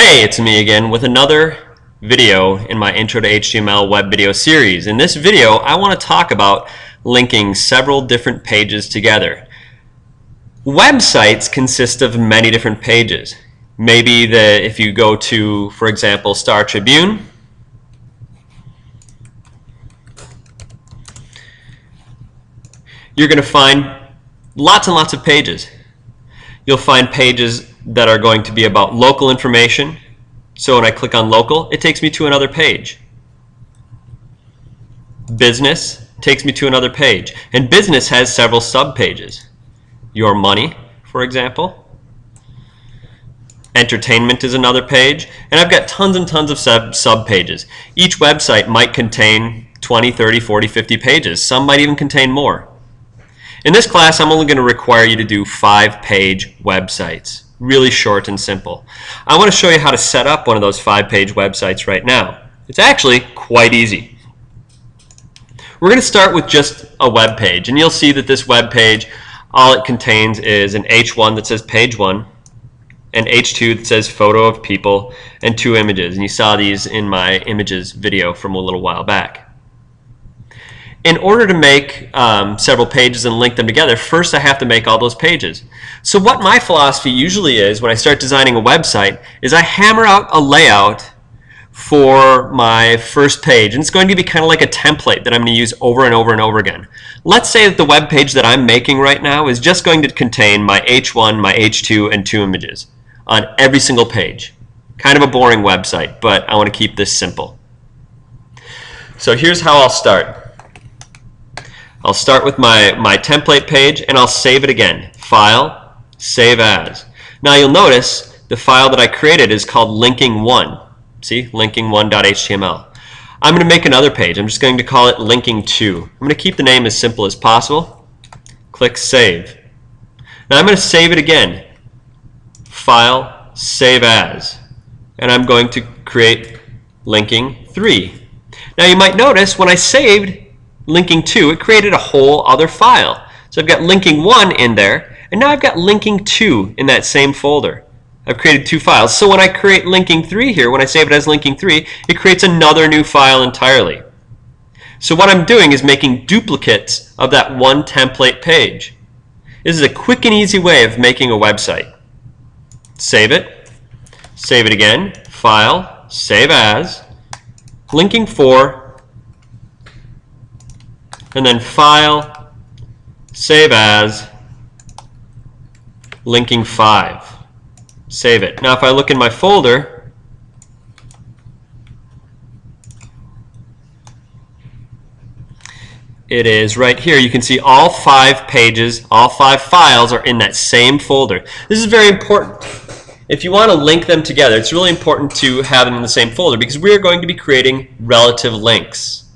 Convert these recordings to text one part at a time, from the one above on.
Hey, it's me again with another video in my Intro to HTML web video series. In this video, I want to talk about linking several different pages together. Websites consist of many different pages. Maybe the, if you go to, for example, Star Tribune, you're going to find lots and lots of pages. You'll find pages that are going to be about local information. So when I click on local, it takes me to another page. Business takes me to another page. And business has several sub pages. Your money, for example. Entertainment is another page. And I've got tons and tons of sub, sub pages. Each website might contain 20, 30, 40, 50 pages. Some might even contain more. In this class, I'm only going to require you to do five-page websites. Really short and simple. I want to show you how to set up one of those five-page websites right now. It's actually quite easy. We're going to start with just a web page, and you'll see that this web page, all it contains is an H1 that says page 1, an H2 that says photo of people, and two images. And you saw these in my images video from a little while back in order to make um, several pages and link them together, first I have to make all those pages. So what my philosophy usually is when I start designing a website is I hammer out a layout for my first page. And it's going to be kind of like a template that I'm going to use over and over and over again. Let's say that the web page that I'm making right now is just going to contain my H1, my H2, and two images on every single page. Kind of a boring website, but I want to keep this simple. So here's how I'll start. I'll start with my, my template page and I'll save it again. File, Save As. Now you'll notice the file that I created is called linking1. See, linking1.html. I'm going to make another page. I'm just going to call it linking2. I'm going to keep the name as simple as possible. Click Save. Now I'm going to save it again. File, Save As. And I'm going to create linking3. Now you might notice when I saved, linking 2, it created a whole other file. So I've got linking 1 in there, and now I've got linking 2 in that same folder. I've created two files. So when I create linking 3 here, when I save it as linking 3, it creates another new file entirely. So what I'm doing is making duplicates of that one template page. This is a quick and easy way of making a website. Save it, save it again, File, Save As, linking 4, and then File, Save As, linking 5. Save it. Now if I look in my folder, it is right here. You can see all five pages, all five files are in that same folder. This is very important. If you want to link them together, it's really important to have them in the same folder because we are going to be creating relative links.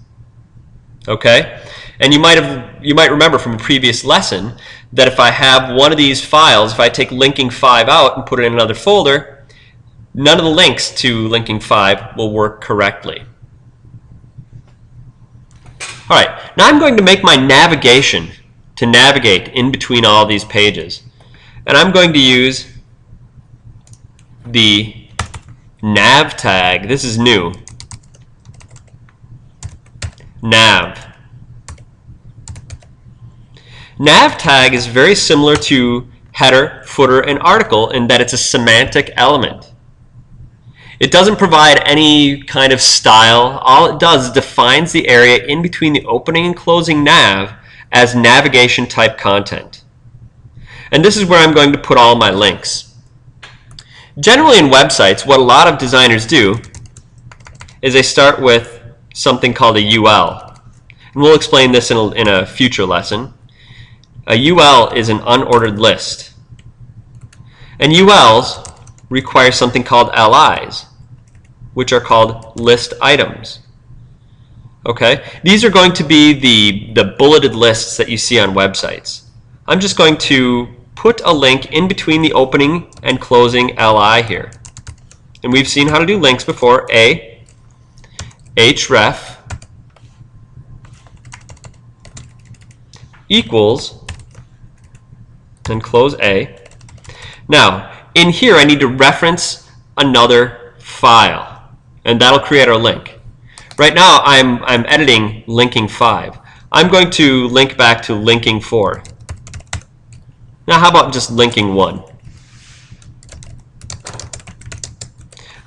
Okay? And you might have you might remember from a previous lesson that if I have one of these files, if I take linking 5 out and put it in another folder, none of the links to linking 5 will work correctly. All right, now I'm going to make my navigation to navigate in between all these pages. And I'm going to use the nav tag. This is new. Nav. Nav tag is very similar to header, footer, and article in that it's a semantic element. It doesn't provide any kind of style. All it does is defines the area in between the opening and closing nav as navigation type content. And this is where I'm going to put all my links. Generally in websites, what a lot of designers do is they start with something called a UL. And we'll explain this in a, in a future lesson. A UL is an unordered list. And ULs require something called LIs, which are called list items. Okay, these are going to be the, the bulleted lists that you see on websites. I'm just going to put a link in between the opening and closing LI here. And we've seen how to do links before. A, href equals and close A. Now, in here I need to reference another file, and that'll create our link. Right now, I'm, I'm editing linking 5. I'm going to link back to linking 4. Now, how about just linking 1?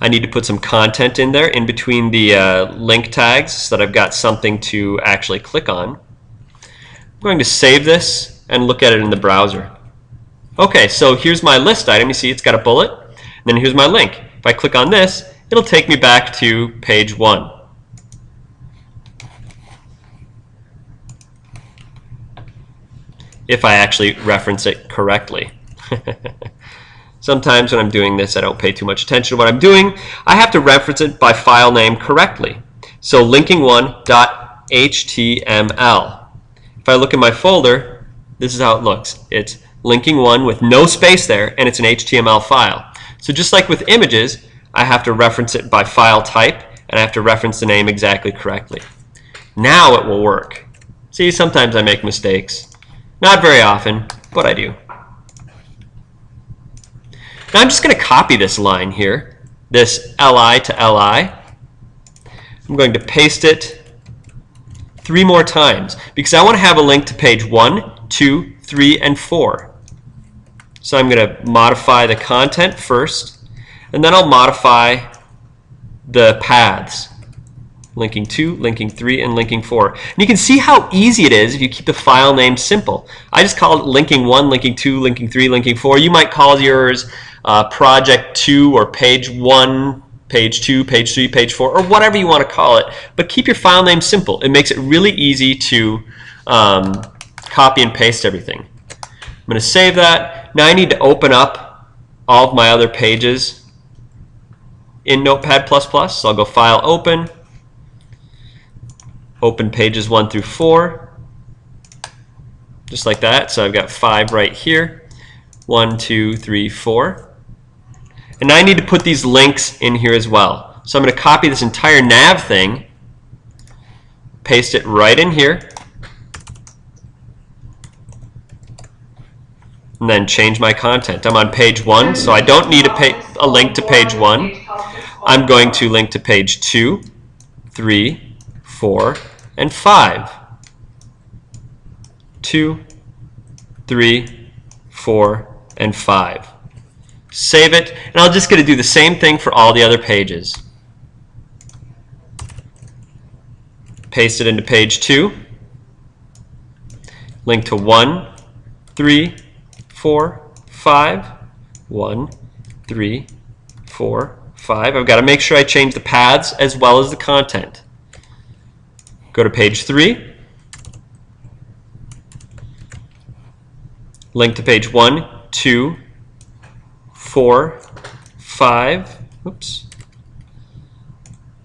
I need to put some content in there in between the uh, link tags so that I've got something to actually click on. I'm going to save this and look at it in the browser. Okay, so here's my list item. You see it's got a bullet. And then here's my link. If I click on this, it'll take me back to page 1. If I actually reference it correctly. Sometimes when I'm doing this, I don't pay too much attention to what I'm doing. I have to reference it by file name correctly. So linking1.html. If I look in my folder, this is how it looks. It's linking1 with no space there, and it's an HTML file. So just like with images, I have to reference it by file type, and I have to reference the name exactly correctly. Now it will work. See, sometimes I make mistakes. Not very often, but I do. Now I'm just going to copy this line here, this li to li. I'm going to paste it three more times because I want to have a link to page 1, 2, 3, and 4. So I'm going to modify the content first, and then I'll modify the paths. Linking 2, linking 3, and linking 4. And you can see how easy it is if you keep the file name simple. I just call it linking 1, linking 2, linking 3, linking 4. You might call yours uh, project 2 or page 1, page 2, page 3, page 4, or whatever you want to call it. But keep your file name simple. It makes it really easy to um, copy and paste everything. I'm going to save that. Now I need to open up all of my other pages in Notepad++. So I'll go File, Open, open pages 1 through 4, just like that. So I've got 5 right here. 1, 2, 3, 4. And now I need to put these links in here as well. So I'm going to copy this entire nav thing, paste it right in here, and then change my content. I'm on page 1, so I don't need a, a link to page 1. I'm going to link to page two, three, four, and 5. 2, 3, 4, and 5 save it, and I'm just going to do the same thing for all the other pages. Paste it into page 2. Link to 1, 3, 4, 5, 1, 3, 4, 5. I've got to make sure I change the paths as well as the content. Go to page 3. Link to page 1, 2, four, five, oops,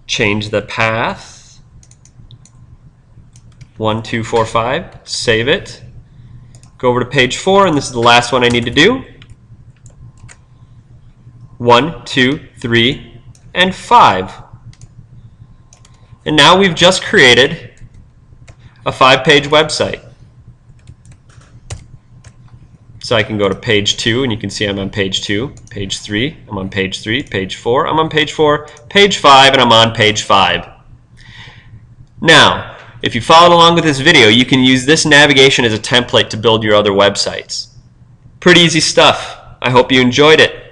change the path, one, two, four, five, save it, go over to page four, and this is the last one I need to do, one, two, three, and five. And now we've just created a five-page website. So I can go to page 2 and you can see I'm on page 2, page 3, I'm on page 3, page 4, I'm on page 4, page 5, and I'm on page 5. Now, if you followed along with this video, you can use this navigation as a template to build your other websites. Pretty easy stuff. I hope you enjoyed it.